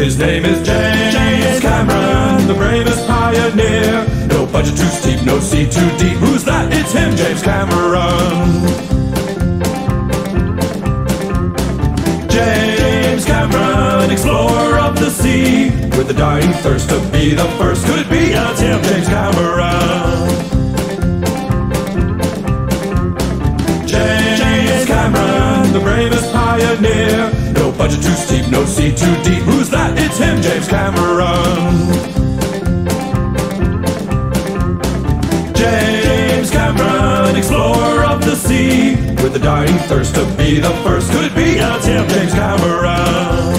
His name is James, James Cameron, the bravest pioneer. No budget too steep, no sea too deep. Who's that? It's him, James Cameron. James Cameron, explorer of the sea, with a dying thirst to be the first. Could it be? It's him, James Cameron. James Cameron, the bravest pioneer. Budget too steep, no sea too deep. Who's that? It's him, James Cameron. James Cameron, explorer of the sea, with a dying thirst to be the first. Could it be? It's him, James Cameron.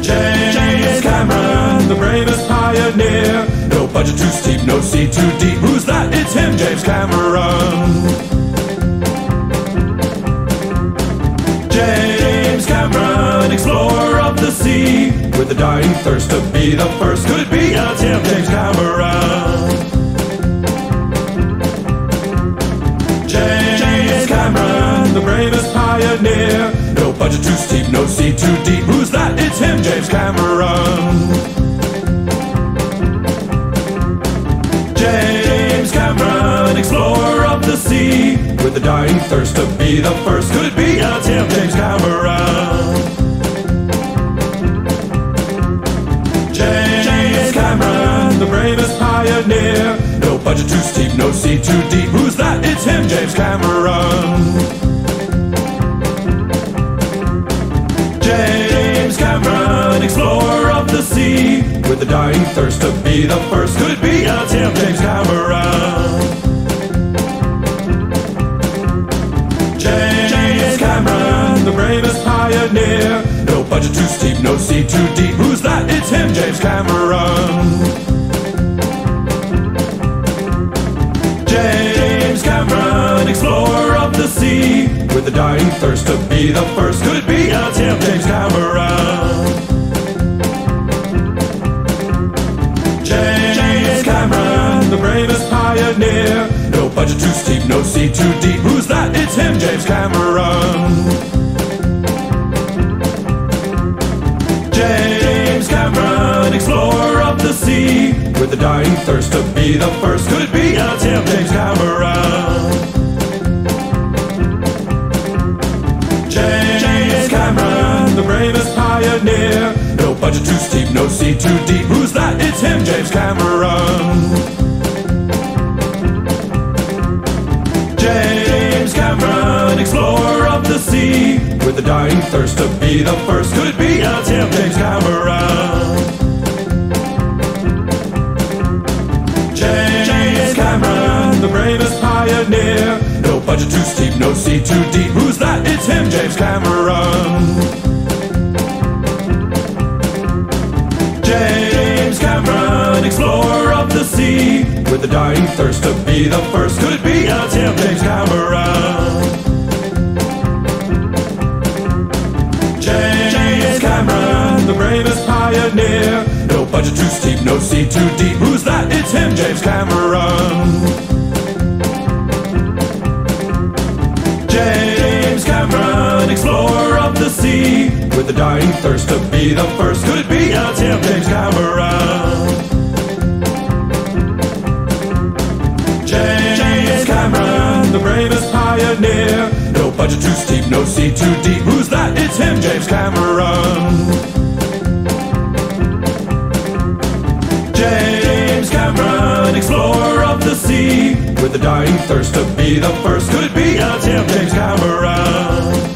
James Cameron, the bravest pioneer. No budget too steep, no sea too deep. Who's that? It's him, James Cameron. Cameron, explorer of the sea, with a dying thirst to be the first. Could it be? It's him, James Cameron. James Cameron, the bravest pioneer. No budget too steep, no sea too deep. Who's that? It's him, James Cameron. James Cameron, the sea, with a dying thirst to be the first. Could it be? It's him, James Cameron. James Cameron, the bravest pioneer. No budget too steep, no sea too deep. Who's that? It's him, James Cameron. James Cameron, explorer of the sea, with a dying thirst to be the first. Could it be? It's him, James Cameron. Budget too steep, no sea too deep. Who's that? It's him, James Cameron. James Cameron, explorer of the sea, with a dying thirst to be the first. Could it be? It's him, James Cameron. James Cameron, the bravest pioneer. No budget too steep, no sea too deep. Who's that? It's him, James Cameron. Cameron, explorer of the sea, with a dying thirst to be the first. Could it be? It's him, James Cameron. James Cameron, the bravest pioneer. No budget too steep, no sea too deep. Who's that? It's him, James Cameron. James Cameron, explorer of the sea, with a dying thirst to be the first. Could it be? It's him, James Cameron. The bravest pioneer. No budget too steep, no sea too deep. Who's that? It's him, James Cameron. James Cameron, explorer of the sea, with a dying thirst to be the first. Could it be? It's him, James Cameron. James Cameron, the bravest pioneer. No budget too steep, no sea too deep. Who's that? It's him, James Cameron. James Cameron, explorer of the sea, with a dying thirst to be the first. Could it be? It's him, James Cameron. James Cameron, the bravest pioneer. No budget too steep, no sea too deep. Who's that? It's him, James Cameron. James sea, with a dying thirst to be the first. Could be? It's him, James Cameron.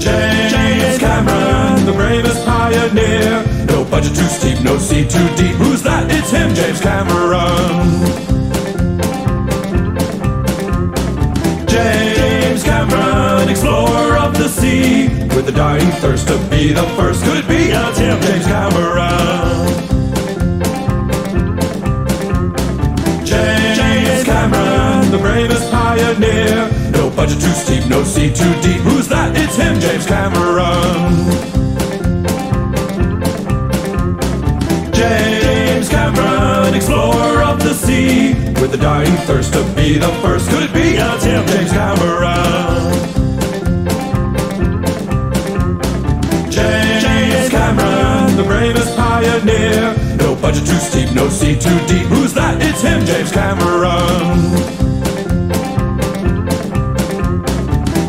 James Cameron, the bravest pioneer. No budget too steep, no sea too deep. Who's that? It's him, James Cameron. James Cameron, explorer of the sea, with a dying thirst to be the first. Could be? It's him, James Cameron. James, James Cameron, the bravest pioneer. No budget too steep, no sea too deep. Who's that? It's him, James Cameron. James Cameron, explorer of the sea, with a dying thirst to be the first. Could it be? It's him, James Cameron. James Cameron, the bravest pioneer steep, no sea too deep. Who's that? It's him, James Cameron.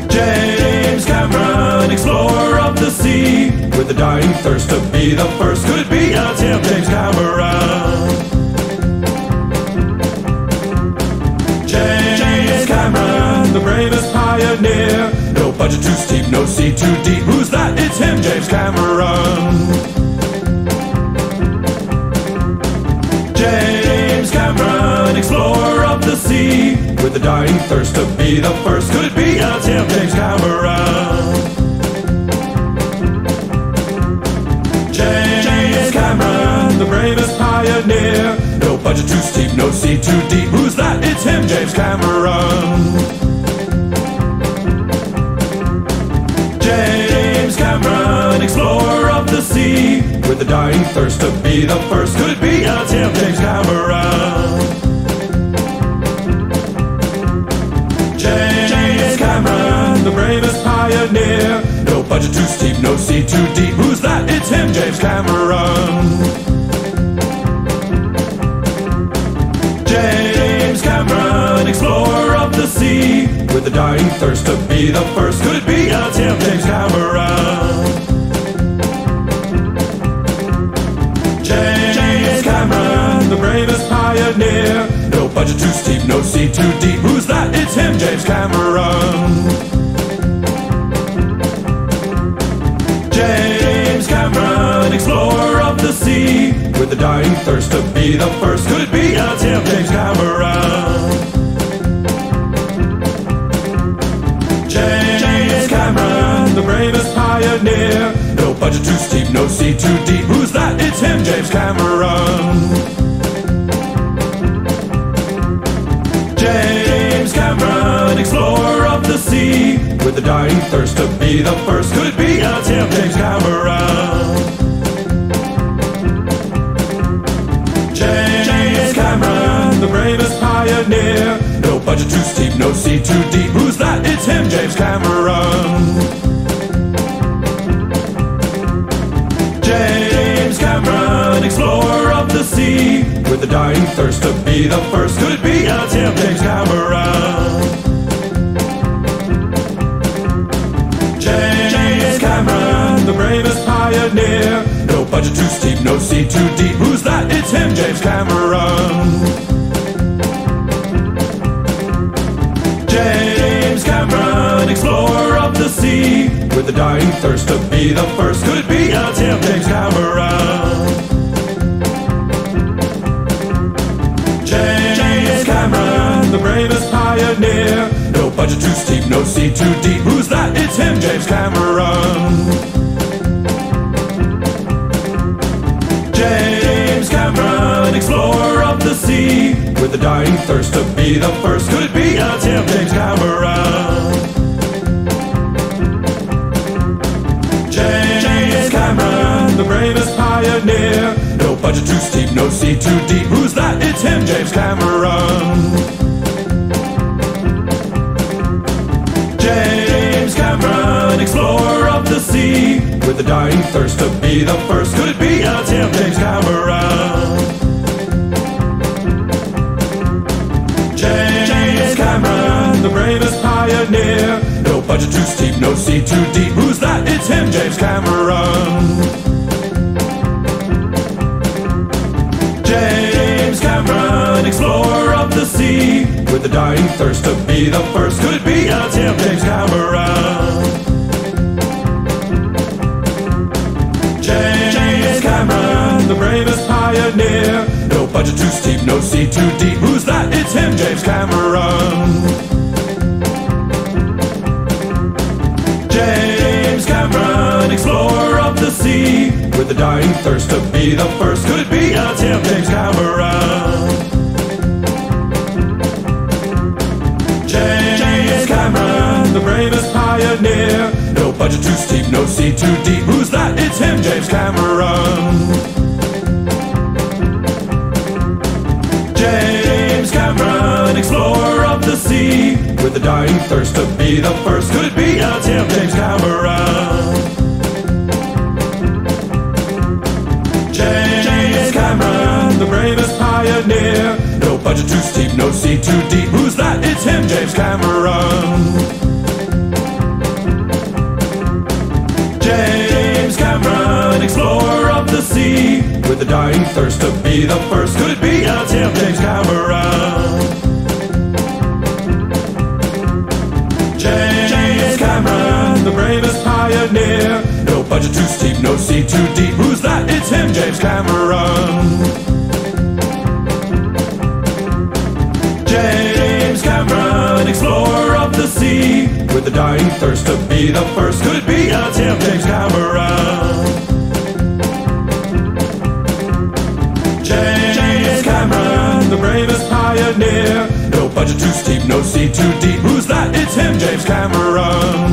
James Cameron, explorer of the sea, with a dying thirst to be the first. Could it be? Yeah, it's him, James Cameron. James Cameron, the bravest pioneer. No budget too steep, no sea too deep. Who's that? It's him, James Cameron. James Cameron, explorer of the sea, with a dying thirst to be the first. Could it be? Yeah, it's him, James Cameron. James Cameron, the bravest pioneer. No budget too steep, no sea too deep. Who's that? It's him, James Cameron. James Cameron, explorer of the sea, with a dying thirst to be the first. Could be? It's him, James Cameron. James Cameron, the bravest pioneer. No budget too steep, no sea too deep. Who's that? It's him, James Cameron. Cameron, explorer of the sea, with a dying thirst to be the first. Could it be? Yeah, it's him, James Cameron. James Cameron, the bravest pioneer. No budget too steep, no sea too deep. Who's that? It's him, James Cameron. The sea, with a dying thirst to be the first. Could it be? Him, James Cameron. James Cameron, the bravest pioneer. No budget too steep, no sea too deep. Who's that? It's him, James Cameron. James Cameron, explorer of the sea, with a dying thirst to be the first. Could it be? It's him, James Cameron. Pioneer. No budget too steep, no sea too deep. Who's that? It's him, James Cameron. James Cameron, explorer of the sea, with a dying thirst to be the first. Could it be? It's him, James Cameron. James Cameron, the bravest pioneer. No budget too steep, no sea too deep. Who's that? It's him, James Cameron. Explorer of the sea, with a dying thirst to be the first. Could be? It's him, James Cameron. James Cameron, the bravest pioneer. No budget too steep, no sea too deep. Who's that? It's him, James Cameron. James Cameron, explorer of the sea, with a dying thirst to be the first. Could be? It's him, James Cameron. The bravest pioneer. No budget too steep, no sea too deep. Who's that? It's him, James Cameron. James Cameron, explorer of the sea, with a dying thirst to be the first. Could it be? Yeah, it's him, James Cameron. James Cameron, the bravest pioneer. No budget too steep, no sea too deep. Who's that? It's him, James Cameron. Cameron, explorer of the sea, with a dying thirst to be the first. Could it be? It's him, James Cameron. James Cameron, the bravest pioneer. No budget too steep, no sea too deep. Who's that? It's him, James Cameron. James Cameron, explorer of the sea, with a dying thirst to be the first. Could it be? It's him, James Cameron. Budget too steep, no sea too deep. Who's that? It's him, James Cameron. James Cameron, explorer of the sea, with a dying thirst to be the first. Could it be? Yeah, it's him, James Cameron. James Cameron, the brave steep, no sea too deep. Who's that? It's him, James Cameron. Cameron, explorer of the sea, with a dying thirst to be the first. Could be? James Cameron. James Cameron, the bravest pioneer. No budget too steep, no sea too deep. Who's that? It's him, James Cameron. James Cameron, explorer the sea, with a dying thirst to be the first. Could be? It's him, James Cameron. James Cameron, the bravest pioneer. No budget too steep, no sea too deep. Who's that? It's him, James Cameron.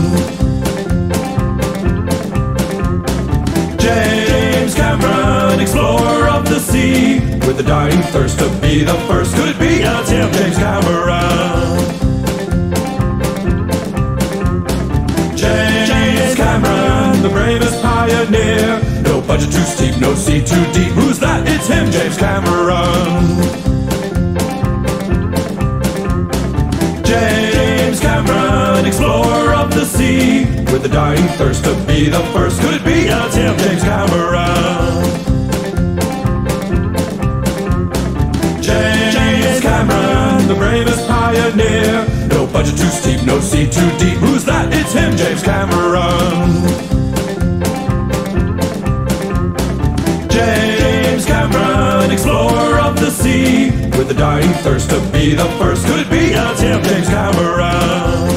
James Cameron, explorer of the sea, with a dying thirst to be the first. Could be? It's him, James Cameron. Budget too steep, no sea too deep. Who's that? It's him, James Cameron. James Cameron, explorer of the sea, with a dying thirst to be the first. Could it be? Yeah, it's him, James Cameron. James Cameron, the bravest pioneer. No budget too steep, no sea too deep. Who's that? It's him, James Cameron. Cameron, explorer of the sea, with a dying thirst to be the first. Could be? It's him, James Cameron.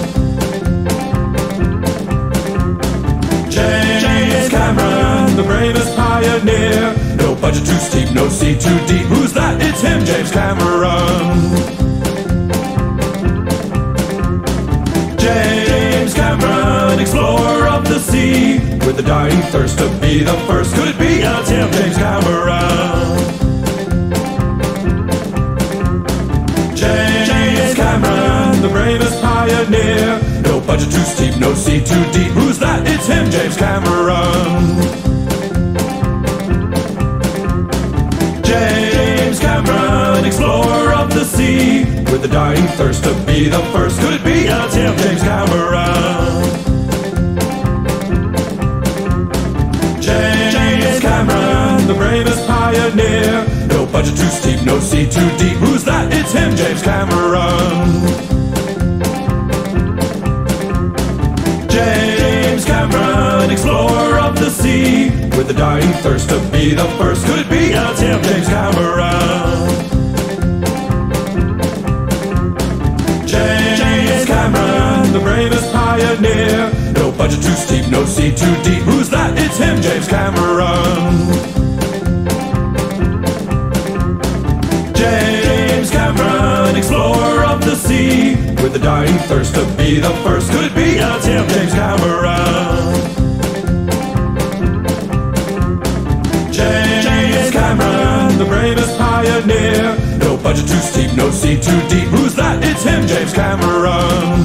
James Cameron, the bravest pioneer. No budget too steep, no sea too deep. Who's that? It's him, James Cameron. James Cameron, explorer the with a dying thirst to be the first. Could it be? It's him, James Cameron. James Cameron, the bravest pioneer. No budget too steep, no sea too deep. Who's that? It's him, James Cameron. James Cameron, explorer of the sea, with a dying thirst to be the first. Could it be? It's him, James Cameron. Bravest pioneer. No budget too steep, no sea too deep. Who's that? It's him, James Cameron. James Cameron, explorer of the sea, with a dying thirst to be the first. Could it be? Yeah, it's him, James Cameron. James Cameron, the bravest pioneer. No budget too steep, no sea too deep. Who's that? It's him, James Cameron. With a dying thirst to be the first. Could be? It's him, James Cameron. James Cameron, the bravest pioneer. No budget too steep, no sea too deep. Who's that? It's him, James Cameron.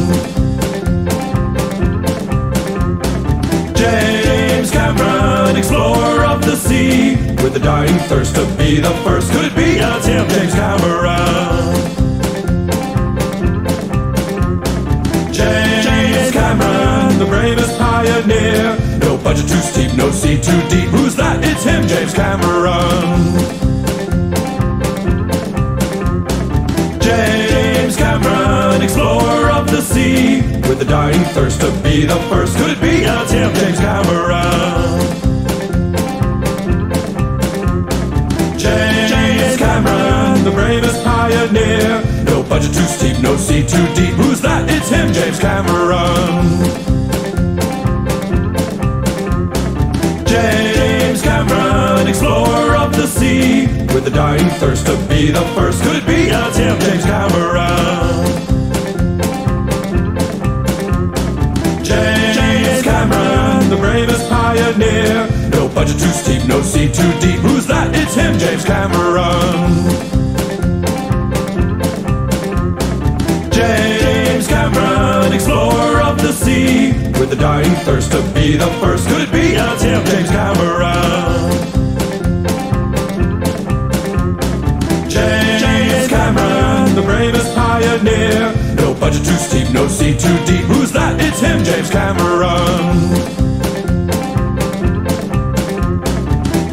James Cameron, explorer of the sea, with a dying thirst to be the first. Could be? It's him, James Cameron. The bravest pioneer. No budget too steep, no sea too deep. Who's that? It's him, James Cameron. James Cameron, explorer of the sea, with a dying thirst to be the first. Could it be? Yeah, it's him, James Cameron. James Cameron, the bravest pioneer. No budget too steep, no sea too deep. Who's that? It's him, James Cameron. Cameron, explorer of the sea, with a dying thirst to be the first. Could be? It's him, James Cameron. James Cameron, the bravest pioneer. No budget too steep, no sea too deep. Who's that? It's him, James Cameron. James Cameron, explorer of the sea, with a dying thirst to be the first. Could be? It's him, James Cameron. Budget too steep, no sea too deep. Who's that? It's him, James Cameron.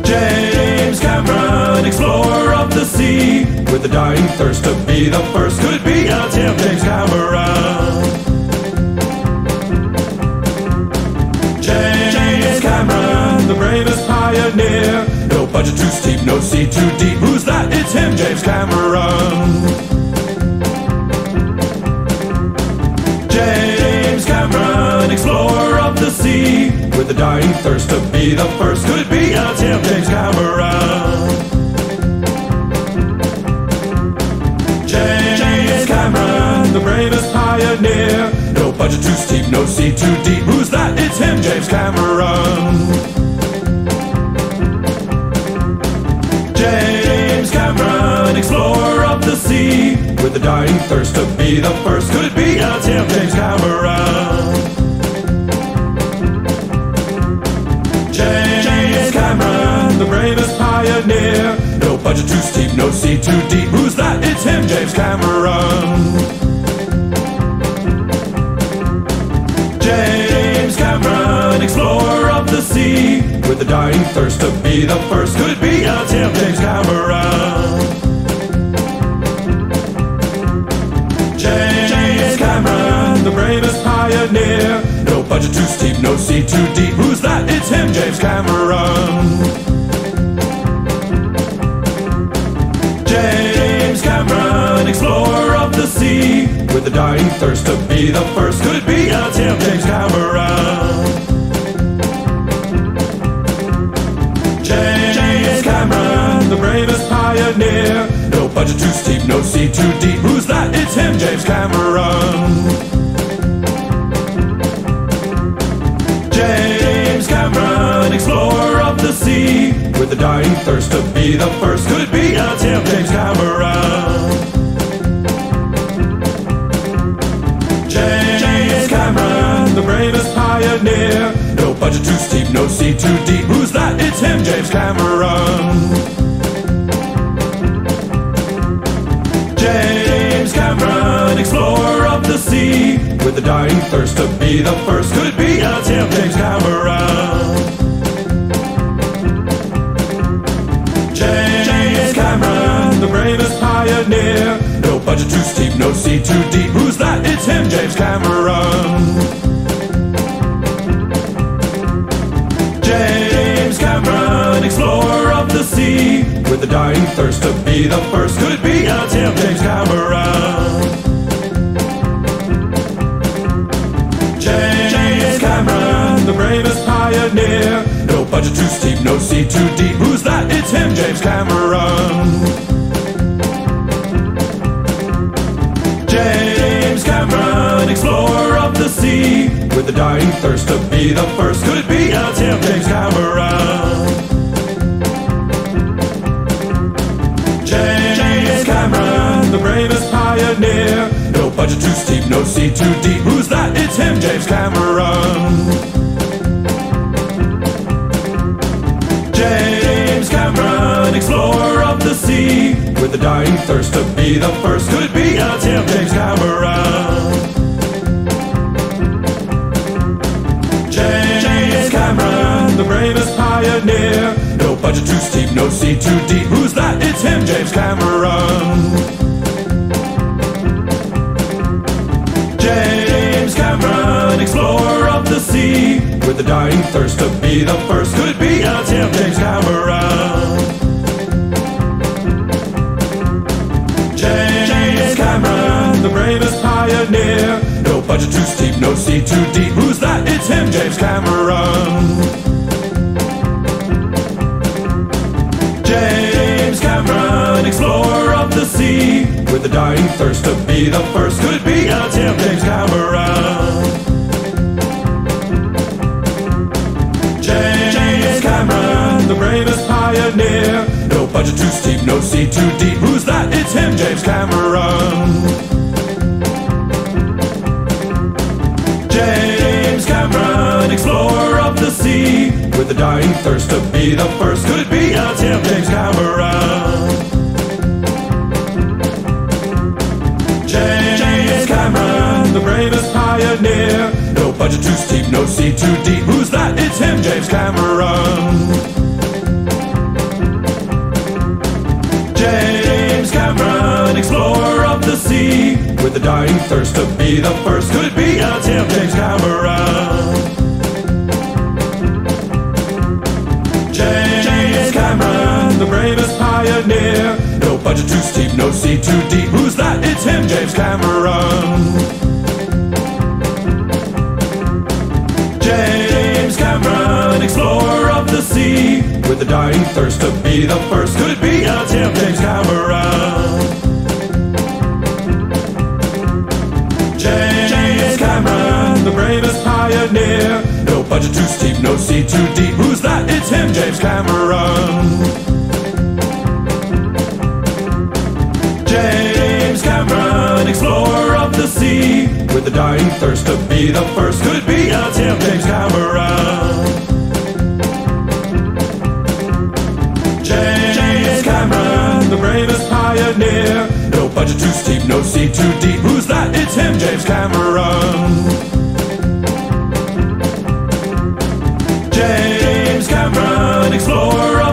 James Cameron, explorer of the sea, with a dying thirst to be the first. Could be? It's him, James Cameron. James Cameron, the bravest pioneer. No budget too steep, no sea too deep. Who's that? It's him, James Cameron. Explorer of the sea, with a dying thirst to be the first. Could be? It's him, James Cameron. James Cameron, the bravest pioneer. No budget too steep, no sea too deep. Who's that? It's him, James Cameron. James Cameron, explorer of the sea, with a dying thirst to be the first. Could it be? It's him, James Cameron. Bravest pioneer. No budget too steep, no sea too deep. Who's that? It's him, James Cameron. James Cameron, explorer of the sea, with a dying thirst to be the first. Could it be? It's him, James Cameron. James Cameron, the bravest pioneer. No budget too steep, no sea too deep. Who's that? It's him, James Cameron. Explorer of the sea, with a dying thirst to be the first. Could it be? It's him, James Cameron. James Cameron, the bravest pioneer. No budget too steep, no sea too deep. Who's that? It's him, James Cameron. James Cameron, explorer of the sea, with a dying thirst to be the first. Could it be? It's him, James Cameron. Pioneer. No budget too steep, no sea too deep. Who's that? It's him, James Cameron. James Cameron, explorer of the sea, with a dying thirst to be the first. Could be? Yeah, it's him, James Cameron. James Cameron, the bravest pioneer. No budget too steep, no sea too deep. Who's that? It's him, James Cameron. Cameron, explorer of the sea, with a dying thirst to be the first. Could it be? It's him, James Cameron. James Cameron, the bravest pioneer. No budget too steep, no sea too deep. Who's that? It's him, James Cameron. James Cameron, explorer of the sea, with a dying thirst to be the first. Could it be? It's him, James Cameron. Pioneer. No budget too steep, no sea too deep. Who's that? It's him, James Cameron. James Cameron, explorer of the sea, with a dying thirst to be the first. Could be? It's him, James Cameron. James Cameron, the bravest pioneer. No budget too steep, no sea too deep. Who's that? It's him, James Cameron. Explorer of the sea, with a dying thirst to be the first. Could be? It's him, James Cameron. James Cameron, the bravest pioneer. No budget too steep, no sea too deep. Who's that? It's him, James Cameron. James Cameron, explorer of the sea, with a dying thirst to be the first. Could be? It's him, James Cameron. Bravest pioneer. No budget too steep, no sea too deep. Who's that? It's him, James Cameron. James Cameron, explorer of the sea, with a dying thirst to be the first. Could it be? Yeah, it's him, James Cameron. James James Cameron, the bravest pioneer. No budget too steep, no sea too deep. Who's that? It's him, James Cameron. Sea, with a dying thirst to be the first. Could be? It's James Cameron. James Cameron, the bravest pioneer. No budget too steep, no sea too deep. Who's that? It's him, James Cameron. James Cameron, explorer of the sea, with a dying thirst to be the first. Could it be? It's him, James Cameron. The bravest pioneer. No budget too steep, no sea too deep. Who's that? It's him, James Cameron. James Cameron, explorer of the sea, with a dying thirst to be the first. Could be? It's him, James Cameron. James Cameron, the bravest pioneer. No budget too steep, no sea too deep. Who's that? It's him, James Cameron.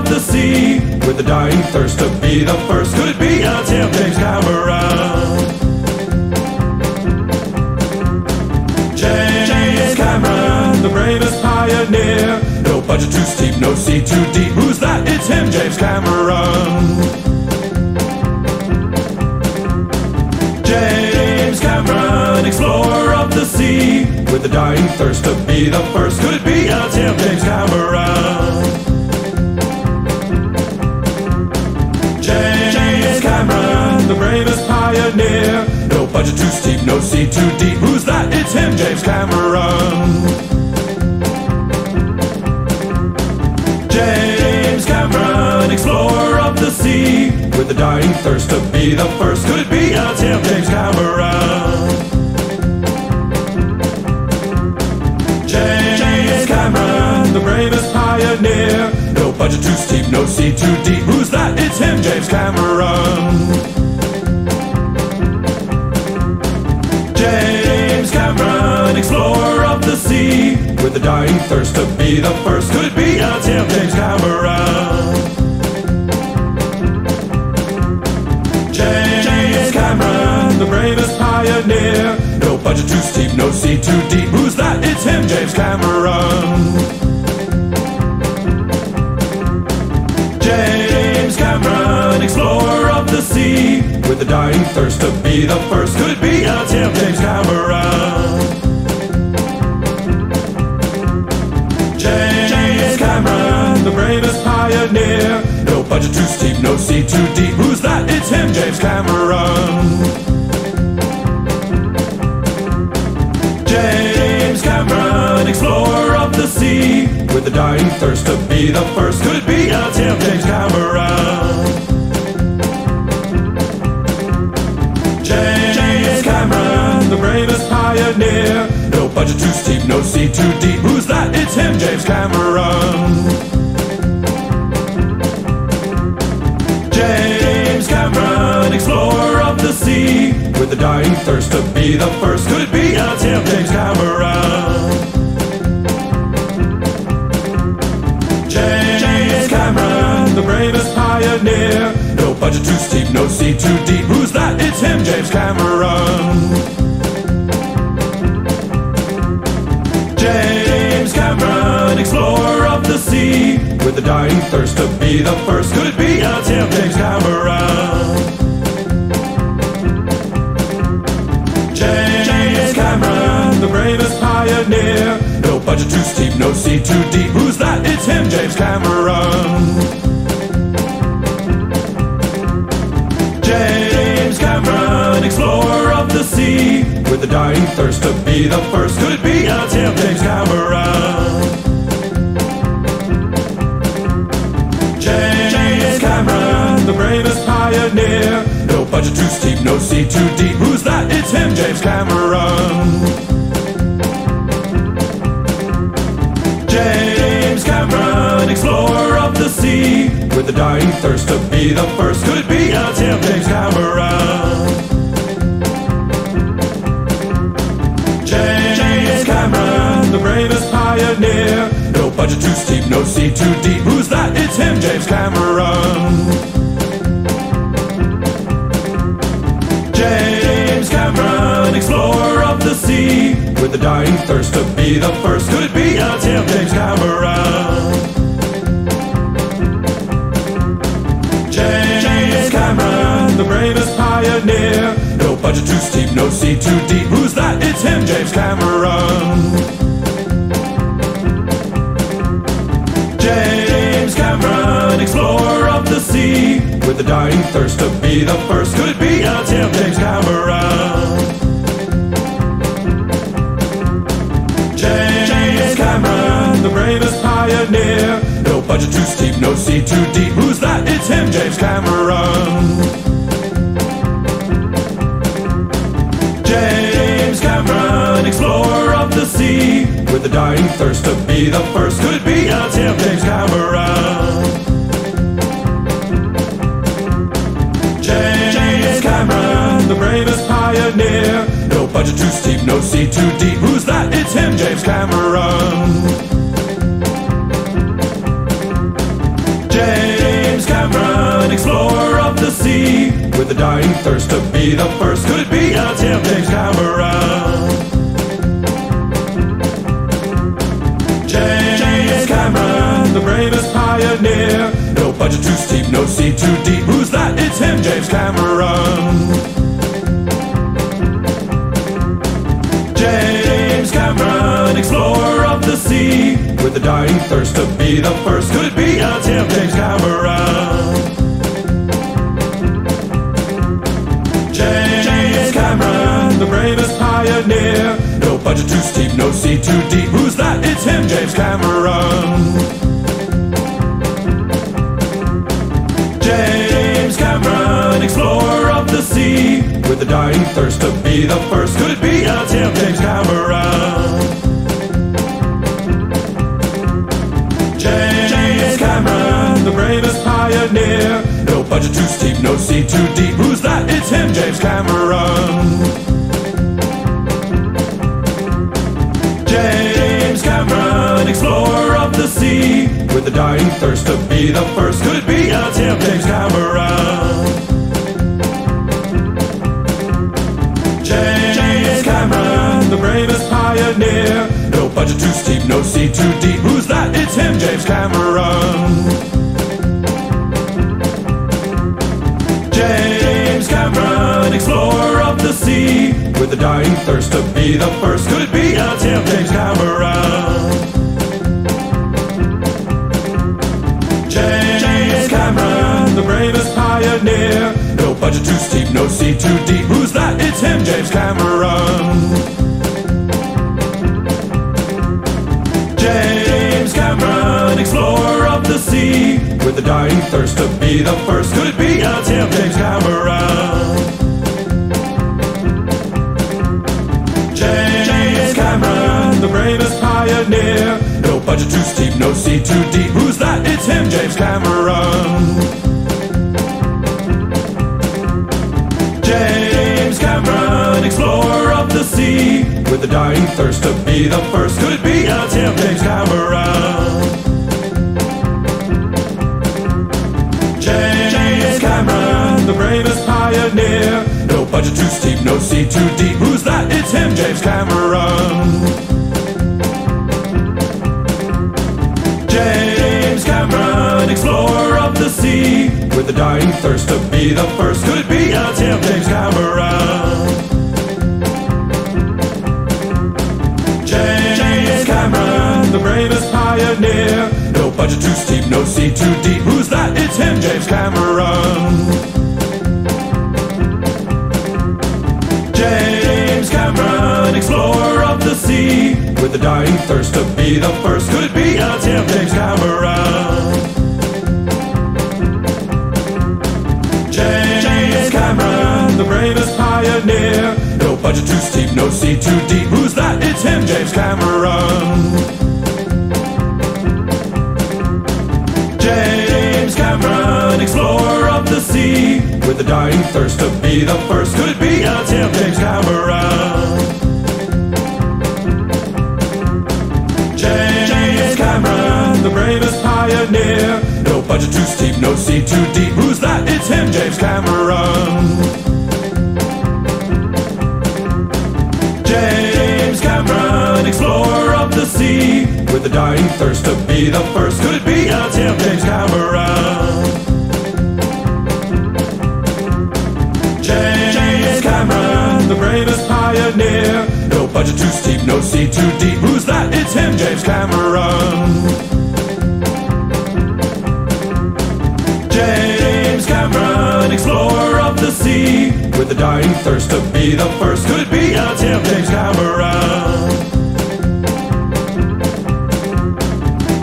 The sea, with a dying thirst to be the first. Could it be? It's him, James Cameron. James Cameron, the bravest pioneer. No budget too steep, no sea too deep. Who's that? It's him, James Cameron. James Cameron, explorer of the sea, with a dying thirst to be the first. Could it be? It's him, James Cameron. The bravest pioneer. No budget too steep, no sea too deep. Who's that? It's him, James Cameron. James Cameron, explorer of the sea, with a dying thirst to be the first. Could it be? It's him, James Cameron. James Cameron, the bravest pioneer. No budget too steep, no sea too deep. Who's that? It's him, James Cameron. The sea, with a dying thirst to be the first. Could it be? It's him, James Cameron. James Cameron, the bravest pioneer. No budget too steep, no sea too deep. Who's that? It's him, James Cameron. James Cameron, explorer of the sea, with a dying thirst to be the first. Could it be? It's him, James Cameron. The bravest pioneer. No budget too steep, no sea too deep. Who's that? It's him, James Cameron. James Cameron, explorer of the sea, with a dying thirst to be the first. Could it be? Yeah, it's him, James Cameron. James Cameron, the bravest pioneer. No budget too steep, no sea too deep. Who's that? It's him, James Cameron. James Cameron, explorer of the sea, with a dying thirst to be the first. Could be? It's him, James Cameron. James Cameron, the bravest pioneer. No budget too steep, no sea too deep. Who's that? It's him, James Cameron. James Cameron, explorer the sea, with a dying thirst to be the first. Could it be? It's him, James Cameron. James Cameron, the bravest pioneer. No budget too steep, no sea too deep. Who's that? It's him, James Cameron. James Cameron, explorer of the sea, with a dying thirst to be the first. Could it be? It's him, James Cameron. the bravest pioneer. No budget too steep, no sea too deep. Who's that? It's him, James Cameron. James Cameron, explorer of the sea, with a dying thirst to be the first. Could it be? That's him, James Cameron. the bravest pioneer. No budget too steep, no sea too deep. Who's that? It's him, James Cameron. Explorer of the sea, with a dying thirst to be the first. Could it be? It's him, James Cameron. James Cameron, the bravest pioneer. No budget too steep, no sea too deep. Who's that? It's him, James Cameron. James Cameron, explorer of the sea, with a dying thirst to be the first. Could it be? It's him, James Cameron. The bravest pioneer. No budget too steep, no sea too deep. Who's that? It's him, James Cameron. James Cameron, explorer of the sea, with a dying thirst to be the first. Could it be? It's him, James Cameron. James Cameron, the bravest pioneer. No budget too steep, no sea too deep. Who's that? It's him, James Cameron. Explorer of the sea, with a dying thirst to be the first. Could it be? It's him, James Cameron. James Cameron, the bravest pioneer. No budget too steep, no sea too deep. Who's that? It's him, James Cameron. James Cameron, explorer of the sea, with a dying thirst to be the first. Could it be? It's him, James Cameron. Cameron, the bravest pioneer. No budget too steep, no sea too deep. Who's that? It's him, James Cameron. James Cameron, explorer of the sea, with a dying thirst to be the first. Could it be? Yeah, it's him, James Cameron. James Cameron, the bravest pioneer. Budget too steep, no sea too deep. Who's that? It's him, James Cameron. James Cameron, explorer of the sea, with a dying thirst to be the first. Could it be? It's him, James Cameron. James Cameron, the bravest pioneer. No budget too steep, no sea too deep. Who's that? It's him, James Cameron. Explorer of the sea, with a dying thirst to be the first. Could it be? It's him, James Cameron. James Cameron, the bravest pioneer. No budget too steep, no sea too deep. Who's that? It's him, James Cameron. James Cameron, explorer of the sea, with a dying thirst to be the first. Could it be? It's him, James Cameron. The bravest pioneer. No budget too steep, no sea too deep. Who's that? It's him, James Cameron. James Cameron, explorer of the sea, with a dying thirst to be the first. Could it be? Yeah, it's him, James Cameron. James Cameron, the bravest pioneer. No budget too steep, no sea too deep. Who's that? It's him, James Cameron. James Cameron, explorer of the sea, with a dying thirst to be the first. Could it be? It's him, James Cameron. James Cameron, the bravest pioneer. No budget too steep, no sea too deep. Who's that? It's him, James Cameron. James Cameron, explorer of the sea, with a dying thirst to be the first. Could be? It's him, James Cameron. James Cameron, the bravest pioneer. No budget too steep, no sea too deep. Who's that? It's him, James Cameron. James Cameron, explorer of the sea, with a dying thirst to be the first. Could be? It's him, James Cameron, pioneer. No budget too steep, no sea too deep. Who's that? It's him, James Cameron. James Cameron, explorer of the sea, with a dying thirst to be the first. Could it be? Yeah, it's him, James Cameron. James Cameron, the bravest pioneer. No budget too steep, no sea too deep. Who's that? It's him, James Cameron. Cameron, explorer of the sea, with a dying thirst to be the first. Could be? It's him, James Cameron.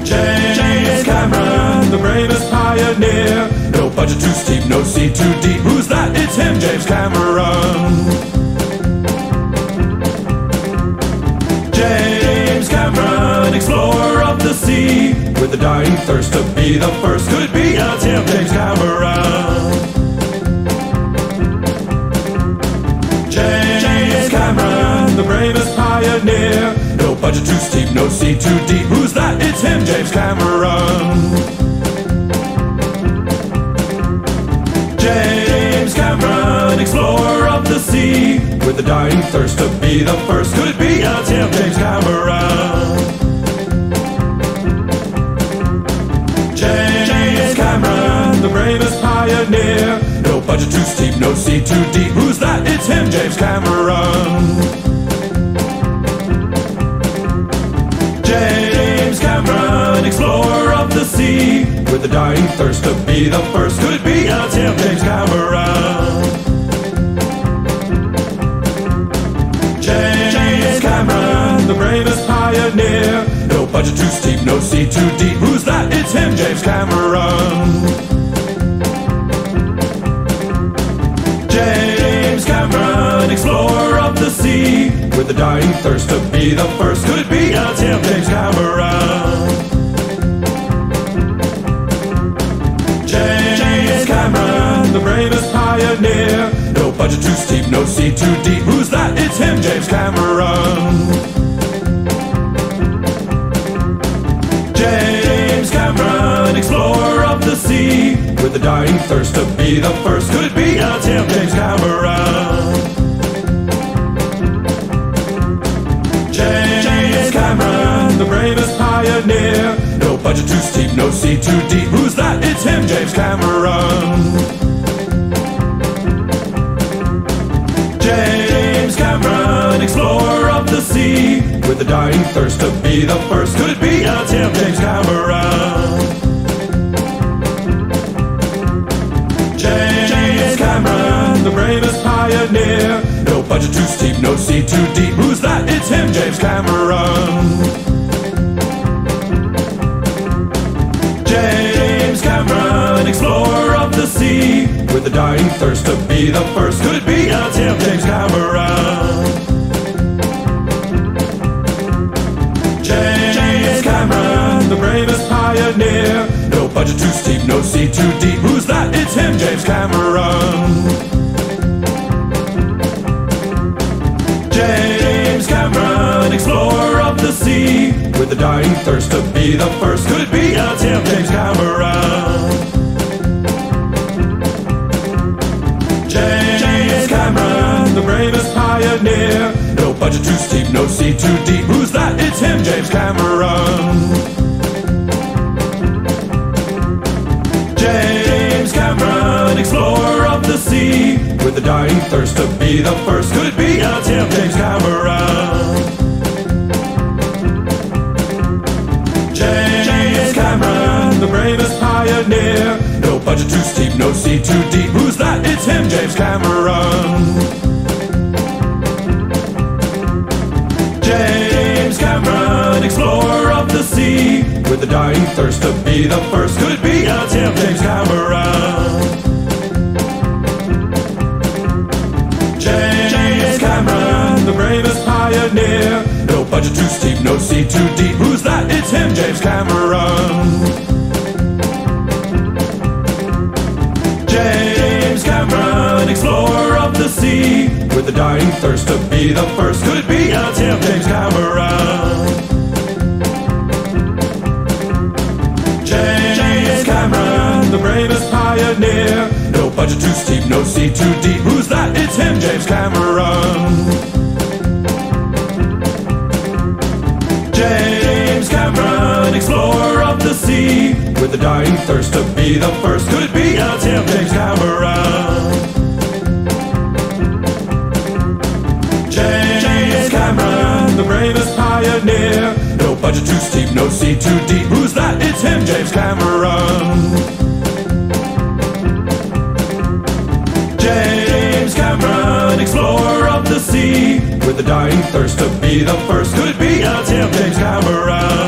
James Cameron, the bravest pioneer. No budget too steep, no sea too deep. Who's that? It's him, James Cameron. James Cameron, explorer of the sea, with a dying thirst to be the first. Could be? It's him, James Cameron. The bravest pioneer. No budget too steep, no sea too deep. Who's that? It's him, James Cameron. James Cameron, explorer of the sea, with a dying thirst to be the first. Could it be? It's him, James Cameron. James Cameron, the bravest pioneer. No budget too steep, no sea too deep. Who's that? It's him, James Cameron. Explorer of the sea, with a dying thirst to be the first. Could it be? It's him, James Cameron. James Cameron, the bravest pioneer. No budget too steep, no sea too deep. Who's that? It's him, James Cameron. James Cameron, explorer of the sea, with a dying thirst to be the first. Could it be? It's him, James Cameron. Cameron, the bravest pioneer. No budget too steep, no sea too deep. Who's that? It's him, James Cameron. James Cameron, explorer of the sea, with a dying thirst to be the first. Could it be? Yeah, it's him, James Cameron. James Cameron, the bravest pioneer. Budget too steep, no sea too deep. Who's that? It's him, James Cameron. James Cameron, explorer of the sea, with a dying thirst to be the first. Could it be? Yeah, it's him, James Cameron. James Cameron, the bravest pioneer. No budget too steep, no sea too deep. Who's that? It's him, James Cameron. Cameron, explorer of the sea, with a dying thirst to be the first. Could it be? It's him, James Cameron. James Cameron, the bravest pioneer. No budget too steep, no sea too deep. Who's that? It's him, James Cameron. James Cameron, explorer of the sea, with a dying thirst to be the first. Could it be? It's him, James Cameron. The bravest pioneer. No budget too steep, no sea too deep. Who's that? It's him, James Cameron. James Cameron, explorer of the sea, with a dying thirst to be the first. Could be? It's him, James Cameron. James Cameron, the bravest pioneer. No budget too steep, no sea too deep. Who's that? It's him, James Cameron. James Cameron, explorer of the sea, with a dying thirst to be the first. Could it be? Yeah, him, James Cameron. James Cameron, the bravest pioneer. No budget too steep, no sea too deep. Who's that? It's him, James Cameron. James Cameron, explorer of the sea with a dying thirst to be the first. Could be a Tim James Cameron. the bravest pioneer. No budget too steep, no sea too deep. Who's that? It's him, James Cameron. James Cameron, explorer of the sea, with a dying thirst to be the first. Could it be? a him, James Cameron. James Cameron, the bravest pioneer. No budget too steep, no sea too deep. Who's that? It's him, James Cameron. James Cameron, explorer of the sea, with a dying thirst to be the first. Could be? It's him, James Cameron.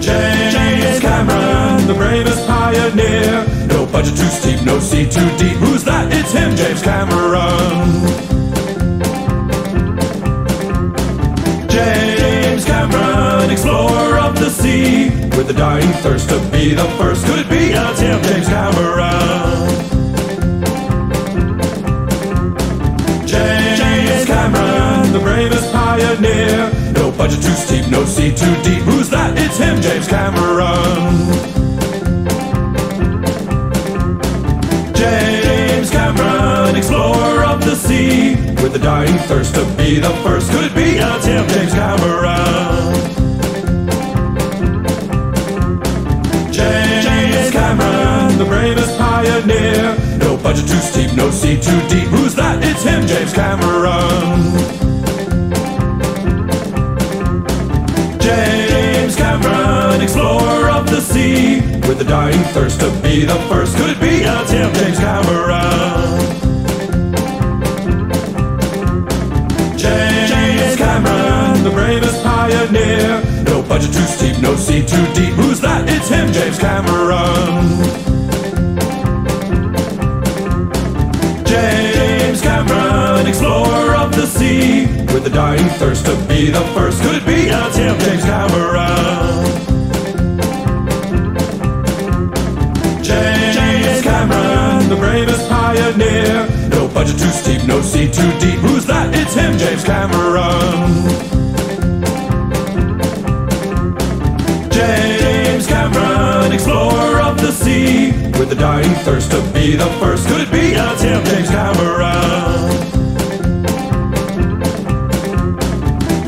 James Cameron, the bravest pioneer. Budget too steep, no sea too deep. Who's that? It's him, James Cameron. James Cameron, explorer of the sea, with a dying thirst to be the first. Could it be? Yeah, it's him, James Cameron. James Cameron, the bravest pioneer. No budget too steep, no sea too deep. Who's that? It's him, James Cameron. James Cameron, explorer of the sea, with a dying thirst to be the first. Could be? It's him, James Cameron. James Cameron, the bravest pioneer. No budget too steep, no sea too deep. Who's that? It's him, James Cameron. James Cameron, explorer of the sea, with a dying thirst to be the first. Could it be? It's him, James Cameron. James Cameron, the bravest pioneer. No budget too steep, no sea too deep. Who's that? It's him, James Cameron. James Cameron, explorer of the sea, with a dying thirst to be the first. Could be? James Cameron. James Cameron, the bravest pioneer. No budget too steep, no sea too deep. Who's that? It's him, James Cameron. With a dying thirst to be the first. Could it be? It's him, James Cameron.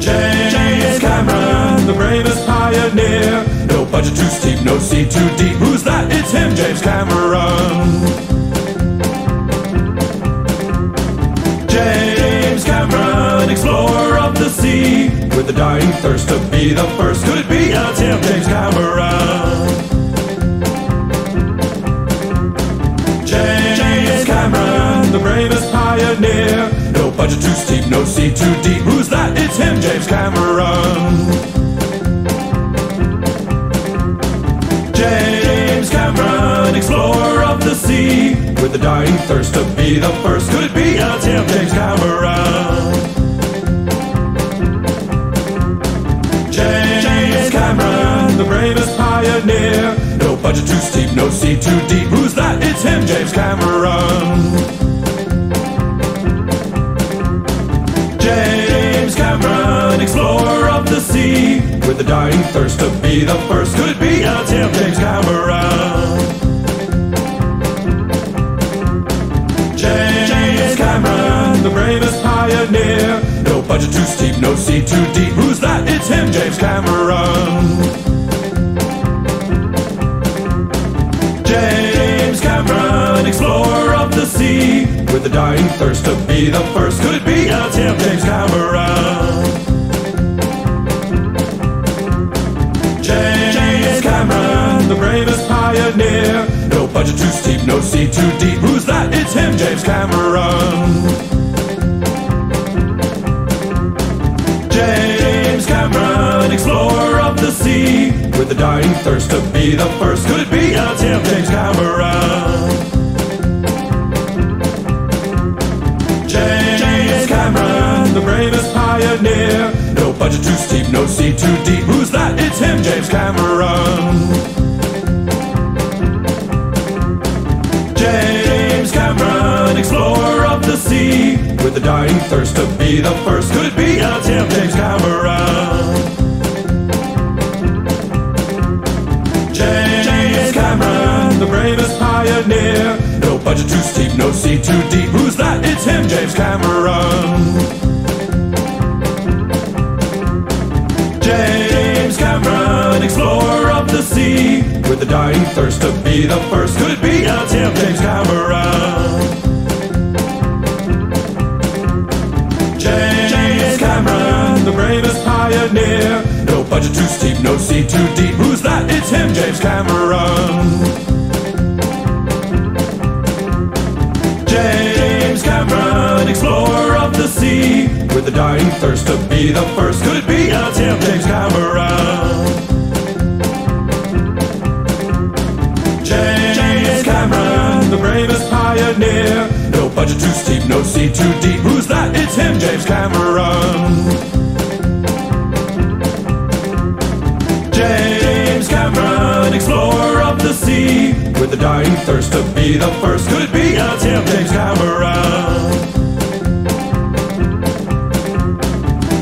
James Cameron, the bravest pioneer. No budget too steep, no sea too deep. Who's that? It's him, James Cameron. James Cameron, explorer of the sea, with a dying thirst to be the first. Could it be? It's him, James Cameron. James Cameron, the bravest pioneer. No budget too steep, no sea too deep. Who's that? It's him, James Cameron. James Cameron, explorer of the sea, with a dying thirst to be the first. Could it be? It's him, James Cameron. James Cameron, the bravest pioneer. Budget too steep, no sea too deep. Who's that? It's him, James Cameron. James Cameron, explorer of the sea, with a dying thirst to be the first. Could be? Yeah, it's him, James Cameron. James Cameron, the bravest pioneer. No budget too steep, no sea too deep. Who's that? It's him, James Cameron. James Cameron, explorer of the sea, with a dying thirst to be the first. Could be? a it's him, James Cameron. James Cameron, the bravest pioneer. No budget too steep, no sea too deep. Who's that? It's him, James Cameron. James Cameron, explorer of the sea, with a dying thirst to be the first. Could it be? a Cameron. James Cameron, the bravest pioneer. No budget too steep, no sea too deep. Who's that? It's him, James Cameron. Cameron, explorer of the sea, with a dying thirst to be the first, could be a Tim James Cameron. James, James Cameron, the bravest pioneer, no budget too steep, no sea too deep. Who's that? It's him, James Cameron. James the sea, with the dying thirst to be the first. Could it be? It's him, James Cameron. James Cameron, the bravest pioneer. No budget too steep, no sea too deep. Who's that? It's him, James Cameron. James Cameron, explorer of the sea, with the dying thirst to be the first. Could it be? It's him, James Cameron. James Cameron, the bravest pioneer. No budget too steep, no sea too deep. Who's that? It's him, James Cameron. James Cameron, explorer of the sea, with the dying thirst to be the first. Could it be? It's him, James Cameron.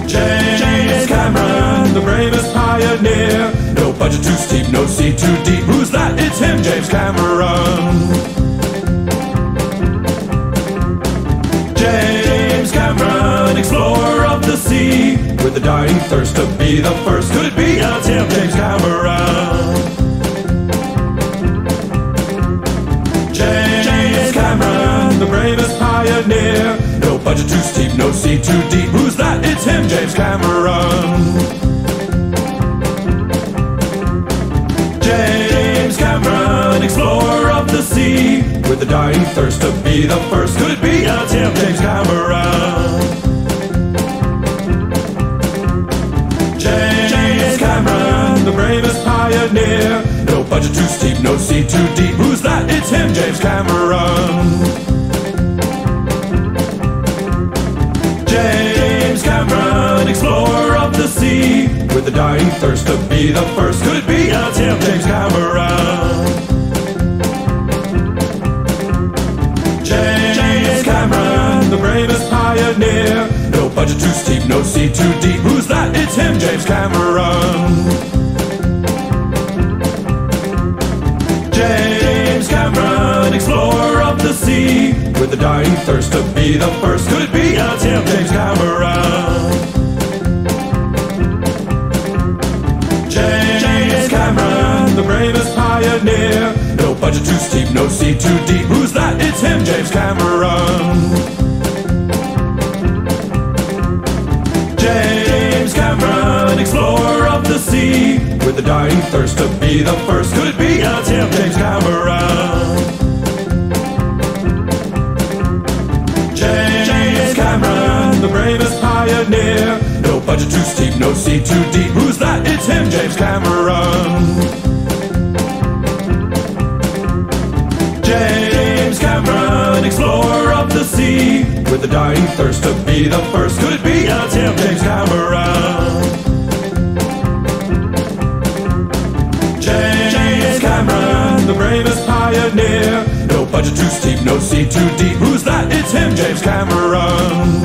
James Cameron, the bravest pioneer. No budget too steep, no sea too deep. Who's that? It's him, James Cameron. James Cameron, explorer of the sea, with the dying thirst to be the first. Could it be? Yeah, it's him, James Cameron. James Cameron, the bravest pioneer. No budget too steep, no sea too deep. Who's that? It's him, James Cameron. Cameron, explorer of the sea, with a dying thirst to be the first. Could it be? a it's him, James Cameron. James Cameron, the bravest pioneer. No budget too steep, no sea too deep. Who's that? It's him, James Cameron. James Cameron, explorer of the sea, with the dying thirst to be the first. Could it be? It's him, James Cameron. Cameron, the bravest pioneer. No budget too steep, no sea too deep. Who's that? It's him, James Cameron. James Cameron, explorer of the sea, with a dying thirst to be the first. Could it be? It's him, James Cameron. James Cameron, the bravest pioneer. No budget too steep, no sea too deep. Who's that? It's him, James Cameron. James Cameron, explorer of the sea, with the dying thirst to be the first. Could it be? It's him, James Cameron. James Cameron, the bravest pioneer. No budget too steep, no sea too deep. Who's that? It's him, James Cameron. Cameron, explorer of the sea, with a dying thirst to be the first. Could it be? It's him, James Cameron. James Cameron, the bravest pioneer. No budget too steep, no sea too deep. Who's that? It's him, James Cameron.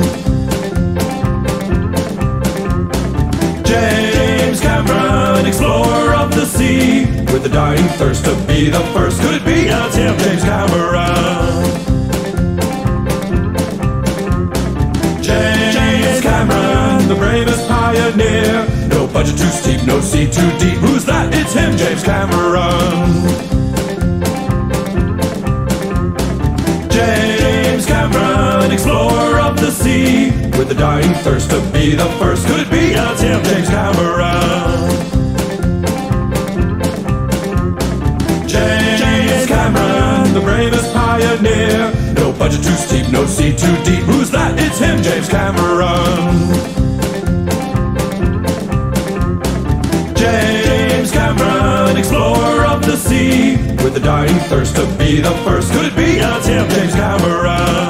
James Cameron, explorer of the sea, with the dying thirst to be the first. Could it be? It's him, James Cameron. Cameron, the bravest pioneer. No budget too steep, no sea too deep. Who's that? It's him, James Cameron. James Cameron, explorer of the sea, with a dying thirst to be the first. Could it be? It's him, James Cameron. James Cameron, the bravest pioneer. No budget too steep, no sea too deep. Who's that? It's him, James Cameron. James Cameron, explorer of the sea, with the dying thirst to be the first. Could it be? Yeah, it's him, James Cameron.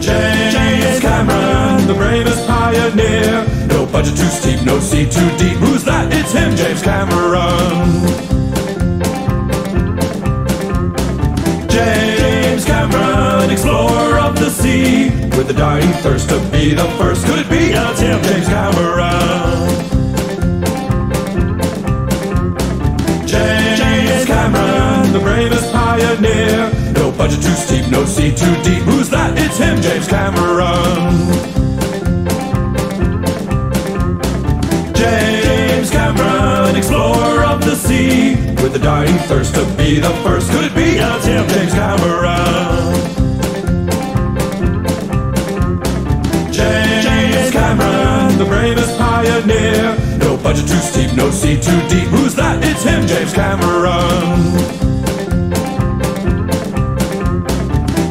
James Cameron, the bravest pioneer. No budget too steep, no sea too deep. Who's that? It's him, James Cameron. Sea, with a dying thirst to be the first. Could it be? It's him, James Cameron. James Cameron, the bravest pioneer. No budget too steep, no sea too deep. Who's that? It's him, James Cameron. James Cameron, explorer of the sea, with a dying thirst to be the first. Could it be? It's him, James Cameron. Pioneer. No budget too steep, no sea too deep. Who's that? It's him, James Cameron.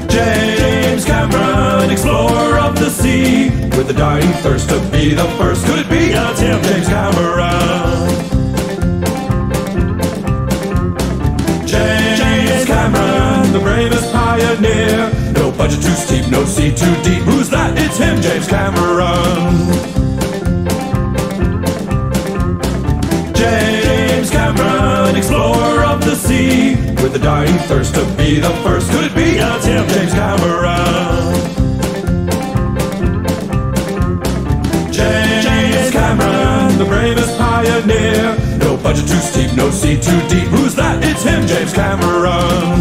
James Cameron, explorer of the sea, with a dying thirst to be the first. Could it be? Yeah, it's him, James Cameron. James Cameron, the bravest pioneer. No budget too steep, no sea too deep. Who's that? It's him, James Cameron. Cameron, explorer of the sea, with a dying thirst to be the first. Could it be? It's him, James Cameron. James Cameron, the bravest pioneer. No budget too steep, no sea too deep. Who's that? It's him, James Cameron.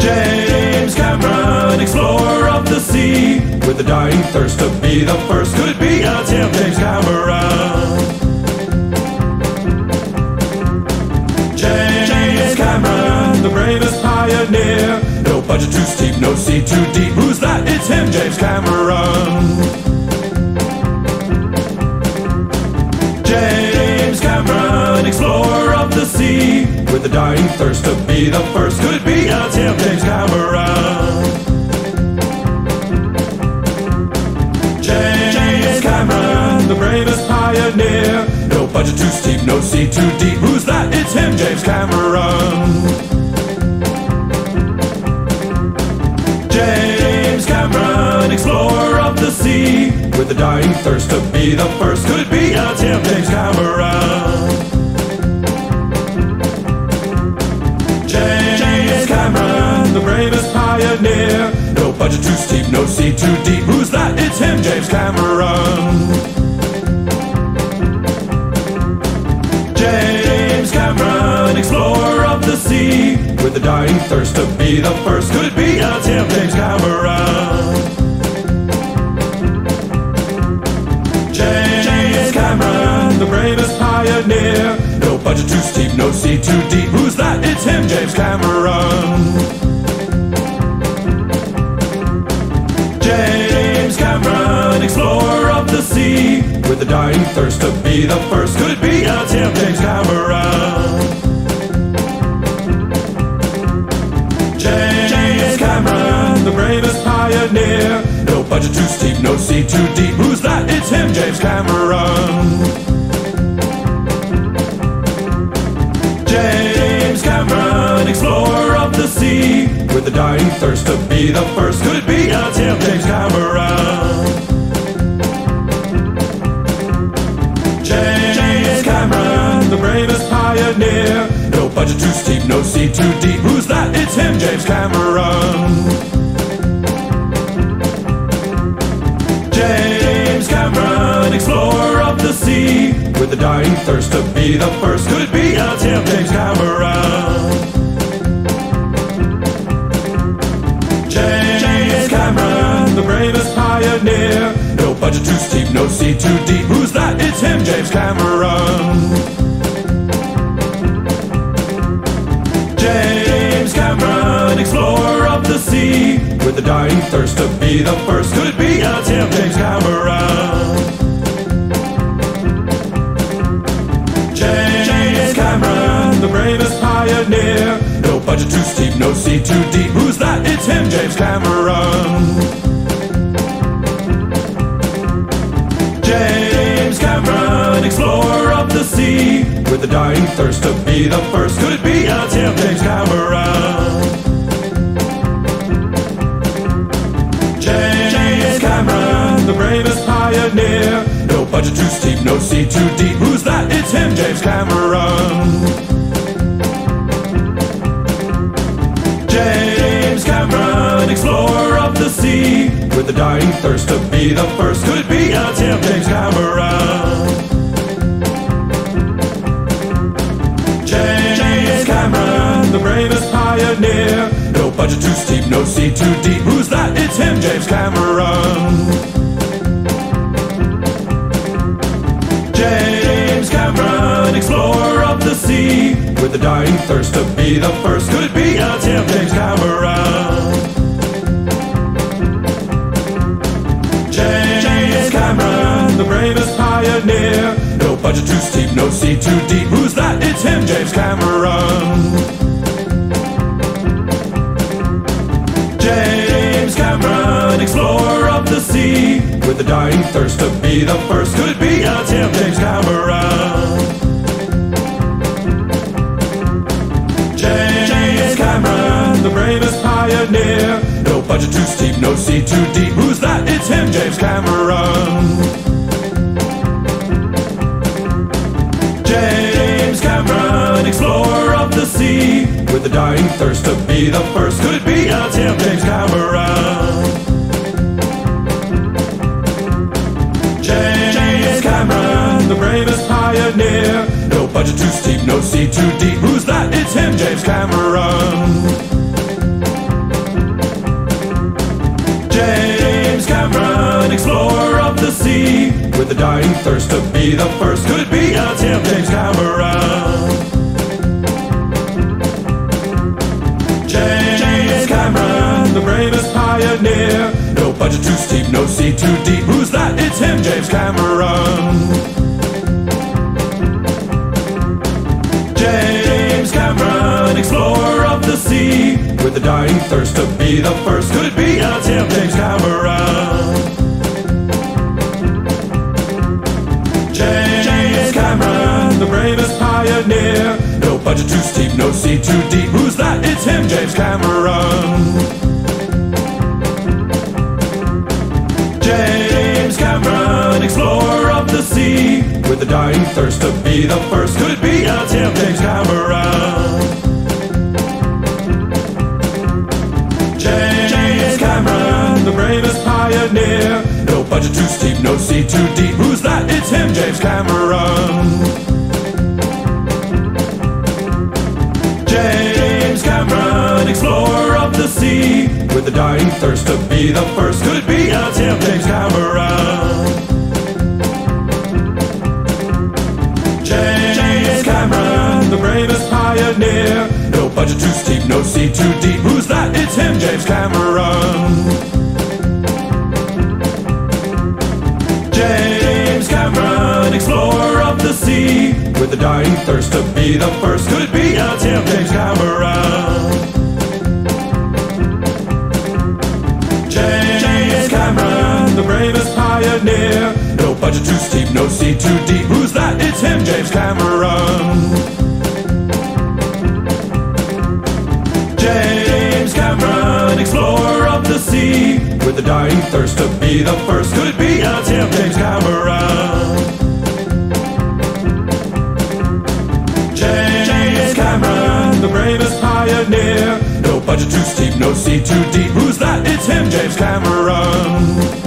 James Cameron, explorer of the sea, with a dying thirst to be the first. Could it be? It's him, James Cameron. Cameron, the bravest pioneer. No budget too steep, no sea too deep. Who's that? It's him, James Cameron. James Cameron, explorer of the sea, with a dying thirst to be the first. Could be? It's him, James Cameron. James Cameron, the bravest pioneer. Budget too steep, no sea too deep. Who's that? It's him, James Cameron. James Cameron, explorer of the sea, with a dying thirst to be the first. Could it be? Yeah, it's him, James Cameron. James Cameron, the bravest pioneer. No budget too steep, no sea too deep. Who's that? It's him, James Cameron. James Cameron, explorer of the sea, with a dying thirst to be the first. Could it be? It's him, James Cameron. James Cameron, the bravest pioneer. No budget too steep, no sea too deep. Who's that? It's him, James Cameron. James Cameron, explorer of the sea, with a dying thirst to be the first. Could it be? Yeah, it's him, James Cameron. James Cameron, the bravest pioneer. No budget too steep, no sea too deep. Who's that? It's him, James Cameron. Sea, with a dying thirst to be the first. Could it be? Yeah, it's him, James Cameron. James Cameron, the bravest pioneer. No budget too steep, no sea too deep. Who's that? It's him, James Cameron. James Cameron, explorer of the sea, with a dying thirst to be the first. Could it be? Him, James Cameron. Bravest. No budget too steep, no sea too deep. Who's that? It's him, James Cameron. James Cameron, explorer of the sea, with a dying thirst to be the first. Could it be? Yeah, it's him, James Cameron. James Cameron, the bravest pioneer. No budget too steep, no sea too deep. Who's that? It's him, James Cameron. Cameron, explorer of the sea, with a dying thirst to be the first. Could it be? It's him, James Cameron. James Cameron, the bravest pioneer. No budget too steep, no sea too deep. Who's that? It's him, James Cameron. James Cameron, explorer of the sea, with a dying thirst to be the first. Could it be? It's him, James Cameron. Bravest pioneer. No budget too steep, no sea too deep. Who's that? It's him, James Cameron. James Cameron, explorer of the sea, with a dying thirst to be the first. Could it be? It's him, James Cameron. James Cameron, the bravest pioneer. No budget too steep, no sea too deep. Who's that? It's him, James Cameron. Explorer of the sea, with a dying thirst to be the first. Could be? It's him, James Cameron. James Cameron, the bravest pioneer. No budget too steep, no sea too deep. Who's that? It's him, James Cameron. James Cameron, explorer of the sea, with a dying thirst to be the first. Could be? It's him, James Cameron. James Cameron, the bravest pioneer. No budget too steep, no sea too deep. Who's that? It's him, James Cameron. James Cameron, explorer of the sea, with a dying thirst to be the first. Could it be? It's him, James Cameron. James Cameron, the bravest pioneer. No budget too steep, no sea too deep. Who's that? It's him, James Cameron. James Cameron, explorer of the sea, with a dying thirst to be the first. Could it be? Yeah, it's him, James Cameron. James Cameron, the bravest pioneer. No budget too steep, no sea too deep. Who's that? It's him, James Cameron. Explorer of the sea, with a dying thirst to be the first. Could it be? It's him, James Cameron. James Cameron, the bravest pioneer. No budget too steep, no sea too deep. Who's that? It's him, James Cameron. James Cameron, explorer of the sea, with a dying thirst to be the first. Could it be? It's him, James Cameron. Bravest pioneer. No budget too steep, no sea too deep. Who's that? It's him, James Cameron. James Cameron, explorer of the sea, with a dying thirst to be the first. Could it be? Yeah, it's him, James Cameron. James Cameron, the bravest pioneer. No budget too steep, no sea too deep. Who's that? It's him, James Cameron. James Cameron, explorer of the sea, with a dying thirst to be the first. Could it be? It's him, James Cameron. James Cameron, the bravest pioneer. No budget too steep, no sea too deep. Who's that? It's him, James Cameron.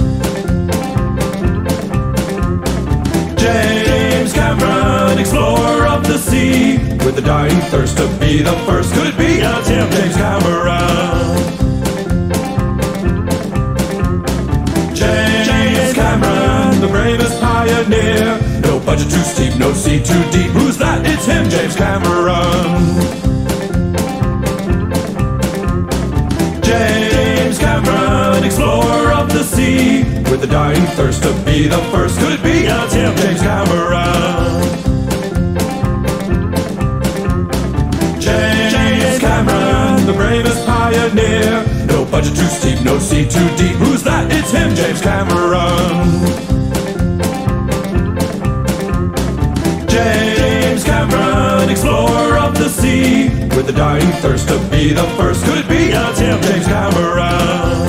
Explorer of the sea, with a dying thirst to be the first. Could it be? It's him, James Cameron. The bravest pioneer. No budget too steep, no sea too deep. Who's that? It's him, James Cameron. James Cameron, explorer of the sea, with a dying thirst to be the first. Could it be? It's him, James Cameron. Pioneer. No budget too steep, no sea too deep. Who's that? It's him, James Cameron. James Cameron, explorer of the sea, with a dying thirst to be the first. Could be? It's him, James Cameron.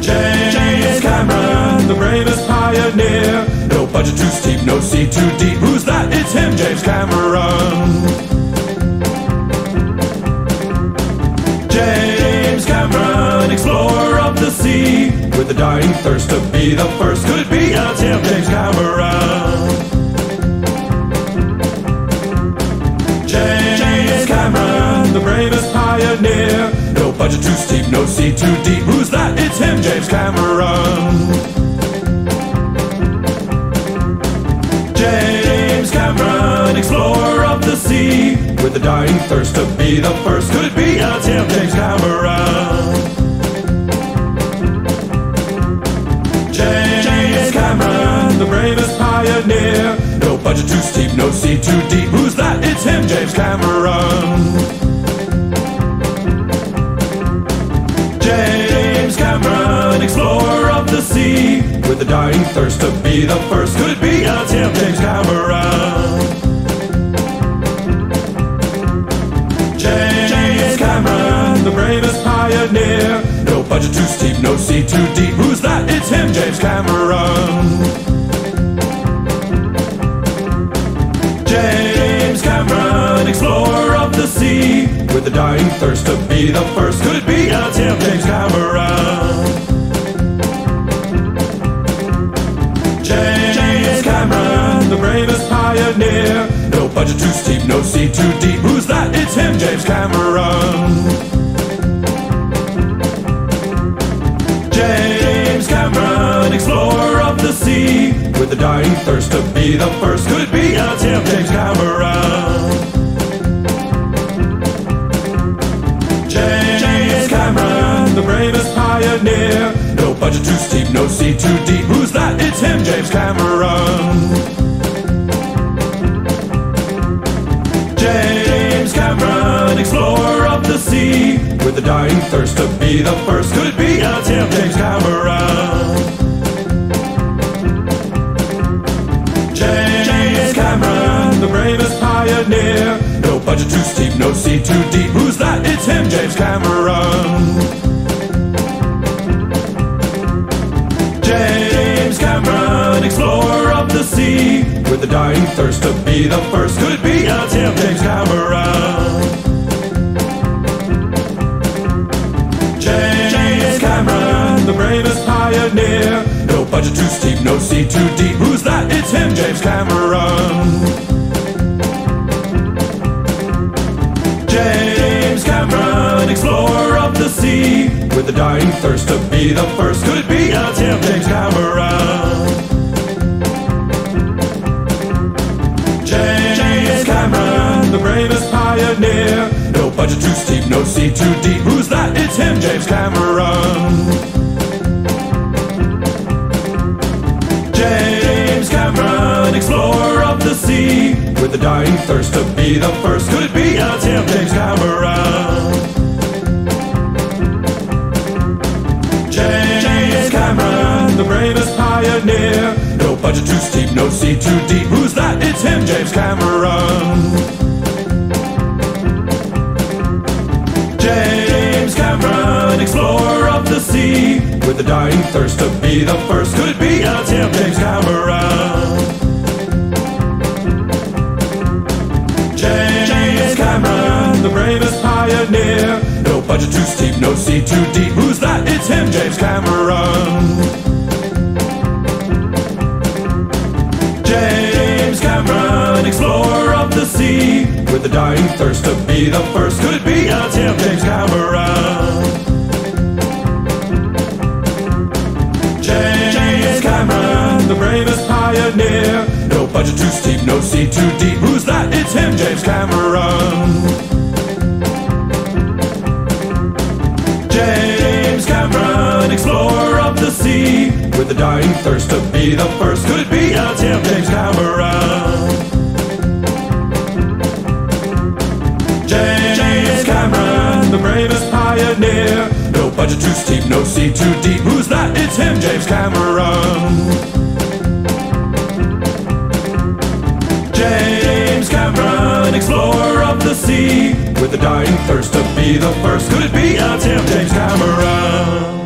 James Cameron, the bravest pioneer. No budget too steep, no sea too deep. Who's that? It's him, James Cameron. explorer of the sea with a dying thirst to be the first. Could be a Tim James Cameron. James, Cameron, the bravest pioneer. No budget too steep, no sea too deep. Who's that? It's him, James Cameron. James Cameron, explorer of the sea with a dying thirst to be the first. Could be a Tim James Cameron. The bravest pioneer. No budget too steep, no sea too deep. Who's that? It's him, James Cameron. James Cameron, explorer of the sea, with a dying thirst to be the first. Could it be? Yeah, it's him, James Cameron. James Cameron, the bravest pioneer. No budget too steep, no sea too deep. Who's that? It's him, James Cameron. Sea, with a dying thirst to be the first. Could it be? It's him, James Cameron. James Cameron, the bravest pioneer. No budget too steep, no sea too deep. Who's that? It's him, James Cameron. James Cameron, explorer of the sea, with a dying thirst to be the first. Could it be? It's him, James Cameron. The bravest pioneer. No budget too steep, no sea too deep. Who's that? It's him, James Cameron. James Cameron, explorer of the sea, with a dying thirst to be the first. Could it be? Yeah, it's him, James Cameron. James Cameron, the bravest pioneer. No budget too steep, no sea too deep. Who's that? It's him, James Cameron. James Cameron, explorer of the sea, with a dying thirst to be the first. Could it be? It's him, James Cameron. James Cameron, the bravest pioneer. No budget too steep, no sea too deep. Who's that? It's him, James Cameron. James Cameron, explorer the sea, with a dying thirst to be the first. Could it be? It's him, James Cameron. James Cameron, the bravest pioneer. No budget too steep, no sea too deep. Who's that? It's him, James Cameron. James Cameron, explorer of the sea, with a dying thirst to be the first. Could it be? It's him, James Cameron. Pioneer. No budget too steep, no sea too deep. Who's that? It's him, James Cameron. James Cameron, explorer of the sea, with a dying thirst to be the first. Could it be? It's him, James Cameron. James Cameron, the bravest pioneer. No budget too steep, no sea too deep. Who's that? It's him, James Cameron. Cameron, explorer of the sea, with a dying thirst to be the first. Could be? It's him, James Cameron. James Cameron, the bravest pioneer. No budget too steep, no sea too deep. Who's that? It's him, James Cameron. James Cameron, explorer of the sea, with a dying thirst to be the first. Could be? It's him, James Cameron. pioneer. No budget too steep, no sea too deep. Who's that? It's him, James Cameron. James Cameron, explorer of the sea, with a dying thirst to be the first. Could it be? It's him, James Cameron.